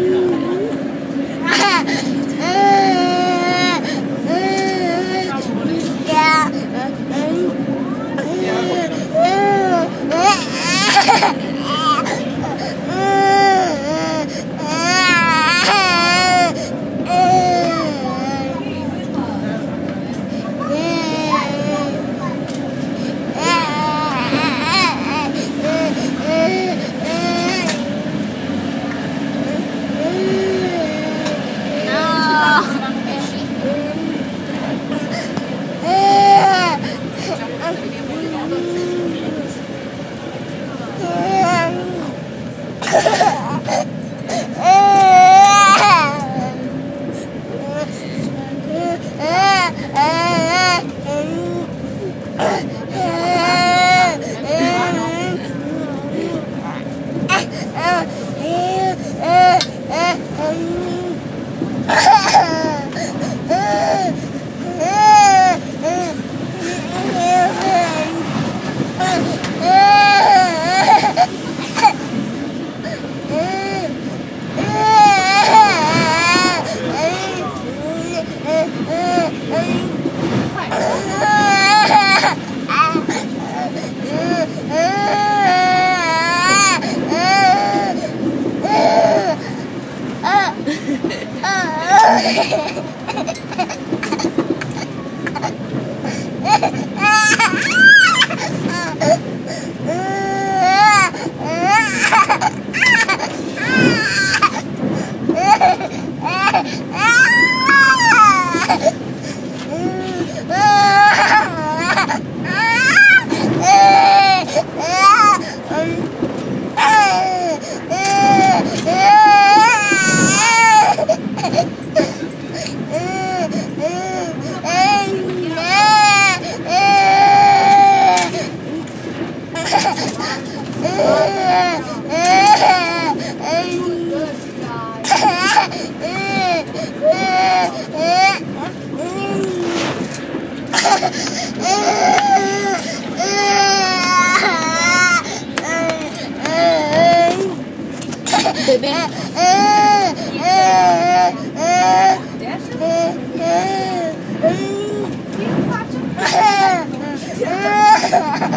何? Bye. Bebê. baby.